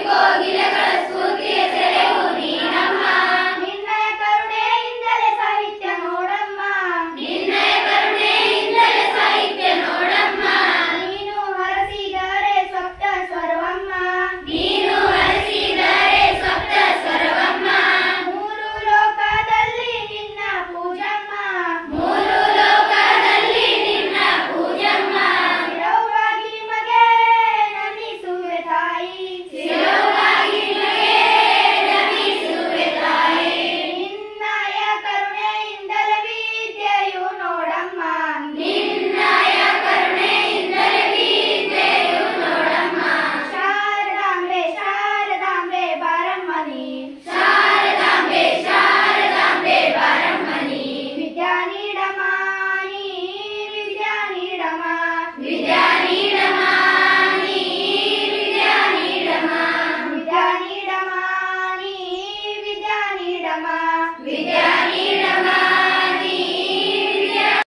Rico